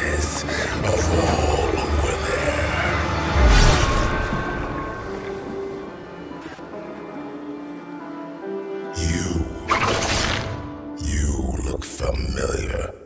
of all who were there. You. You look familiar.